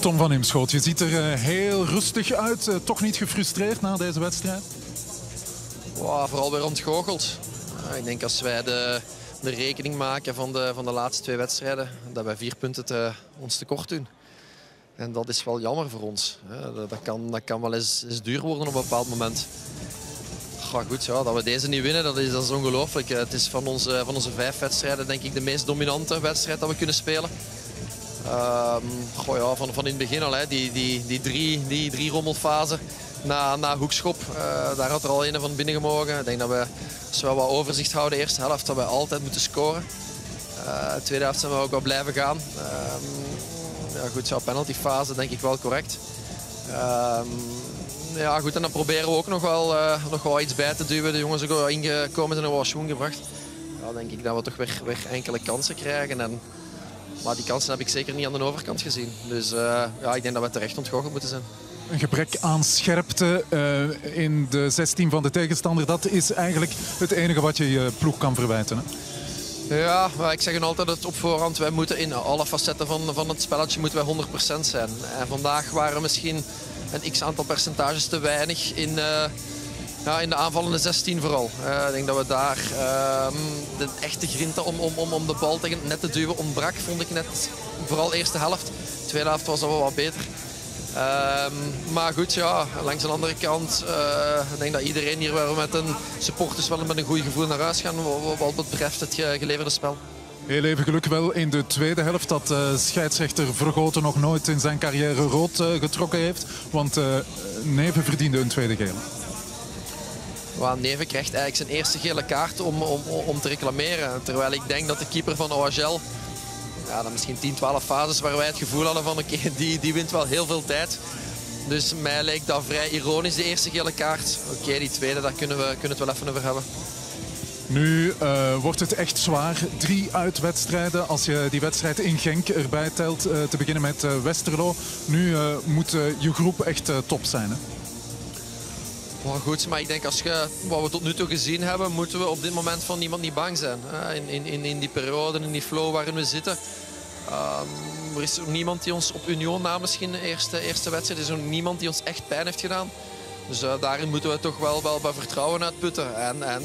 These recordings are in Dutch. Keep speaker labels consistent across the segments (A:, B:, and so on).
A: Tom van Imschoot, je ziet er eh, heel rustig uit. Eh, toch niet gefrustreerd na deze wedstrijd?
B: Wow, vooral weer ontgoocheld. ik denk als wij de, de rekening maken van de, van de laatste twee wedstrijden, dat wij vier punten te, ons tekort doen. En dat is wel jammer voor ons. Dat, kan, dat kan wel eens, duur worden op een bepaald moment. Goed, ja, dat we deze niet winnen, dat is, dat is ongelooflijk. Het is van onze, van onze vijf wedstrijden denk ik de meest dominante wedstrijd dat we kunnen spelen. Um, goh, ja, van, van in het begin al, hè, die, die, die, drie, die drie rommelfase na, na hoekschop. Uh, daar had er al een van binnen gemogen. Ik denk dat we, als we wat overzicht houden, de eerste helft, dat we altijd moeten scoren. De tweede helft zijn we ook wel blijven gaan. Um, ja, goed, zo penaltyfase denk ik wel correct. Um, ja, goed, en dan proberen we ook nog wel, uh, nog wel iets bij te duwen. De jongens ook ingekomen zijn en wat schoen gebracht. Ja, denk ik dat we toch weer, weer enkele kansen krijgen. En, maar die kansen heb ik zeker niet aan de overkant gezien. Dus uh, ja, ik denk dat we terecht ontgoocheld moeten zijn.
A: Een gebrek aan scherpte uh, in de 16 van de tegenstander, dat is eigenlijk het enige wat je je ploeg kan verwijten. Hè?
B: Ja, maar ik zeg altijd op voorhand. Wij moeten in alle facetten van, van het spelletje moeten wij 100% zijn. En vandaag waren misschien een x-aantal percentages te weinig in, uh, ja, in de aanvallende 16 vooral. Uh, ik denk dat we daar uh, de echte grinta om, om, om, om de bal tegen net te duwen ontbrak, vond ik net. Vooral de eerste helft. De tweede helft was al wel wat beter. Ehm, maar goed, ja, langs de andere kant, uh, ik denk dat iedereen hier wel met een supporters wel met een goed gevoel naar huis gaan wat betreft het geleverde spel.
A: Heel even geluk wel in de tweede helft dat uh, scheidsrechter Vergoten nog nooit in zijn carrière rood getrokken heeft. Want Neven verdiende een tweede gele.
B: Well, Neven krijgt eigenlijk zijn eerste gele kaart om, om, om te reclameren. Terwijl ik denk dat de keeper van OHL, ja, dan misschien 10, 12 fases waar wij het gevoel hadden van oké, die, die wint wel heel veel tijd. Dus mij lijkt dat vrij ironisch, de eerste gele kaart. Oké, die tweede, daar kunnen we kunnen het wel even over hebben.
A: Nu uh, wordt het echt zwaar. Drie uitwedstrijden. Als je die wedstrijd in Genk erbij telt, uh, te beginnen met uh, Westerlo. Nu moet je groep echt top zijn. Hè?
B: Oh, goed, maar ik denk als je wat we tot nu toe gezien hebben, moeten we op dit moment van niemand niet bang zijn. In, in, in die periode, in die flow waarin we zitten. Um, er is ook niemand die ons op Union na misschien de eerste, eerste wedstrijd, er is ook niemand die ons echt pijn heeft gedaan. Dus daarin moeten we toch wel, wel bij vertrouwen uitputten. En, en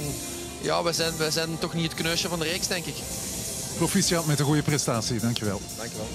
B: ja, we zijn, we zijn toch niet het kneusje van de reeks, denk ik.
A: Proficiat met een goede prestatie, dankjewel.
B: Dankjewel.